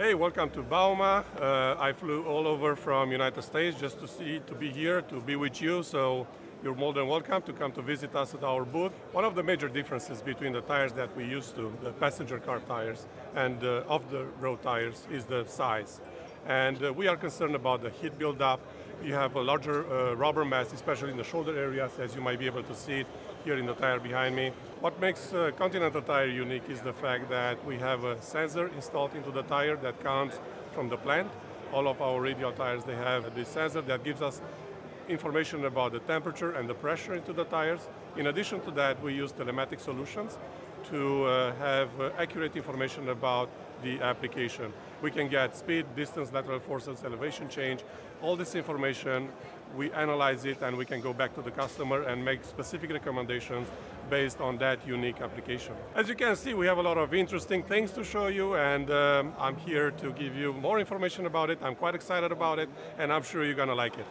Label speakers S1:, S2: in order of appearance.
S1: Hey, welcome to Bauma. Uh, I flew all over from United States just to see, to be here, to be with you. So you're more than welcome to come to visit us at our booth. One of the major differences between the tires that we used to, the passenger car tires, and uh, off-the-road tires is the size. And uh, we are concerned about the heat buildup. We have a larger uh, rubber mass, especially in the shoulder areas, as you might be able to see it here in the tire behind me. What makes uh, Continental Tire unique is the fact that we have a sensor installed into the tire that comes from the plant. All of our radial tires, they have this sensor that gives us information about the temperature and the pressure into the tires. In addition to that, we use telematic solutions to uh, have uh, accurate information about the application. We can get speed, distance, lateral forces, elevation change, all this information, we analyze it and we can go back to the customer and make specific recommendations based on that unique application. As you can see, we have a lot of interesting things to show you and um, I'm here to give you more information about it. I'm quite excited about it and I'm sure you're going to like it.